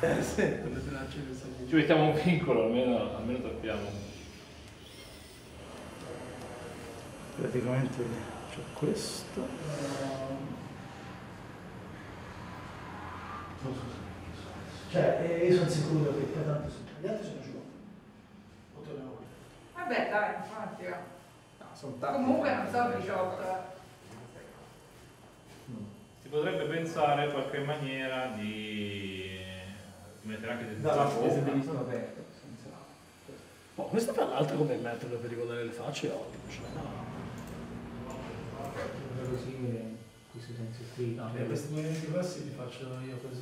Eh sì, con le tracce che sono Ci mettiamo un vincolo, almeno, almeno tappiamo. Praticamente c'è questo. Cioè, eh, io sono sicuro che poi tanto sono. Gli altri sono giù. O torniamo qui? Vabbè, dai, infatti. No, sono tanti. Comunque non so 18. eh. Si potrebbe pensare a qualche maniera di mettere anche dentro la Dalla bocca. di sono aperto. senza- Oh, questo tra l'altro come metodo per ricordare le facce è ottimo. Cioè, no. Simile, questo senso qui. No, per questi movimenti grossi li faccio io così